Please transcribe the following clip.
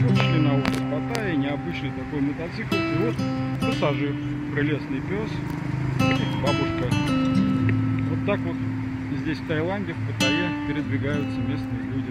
Вот шли на остров Паттайи, необычный такой мотоцикл. И вот пассажир, прелестный пес, бабушка. Вот так вот здесь в Таиланде, в Паттайе передвигаются местные люди.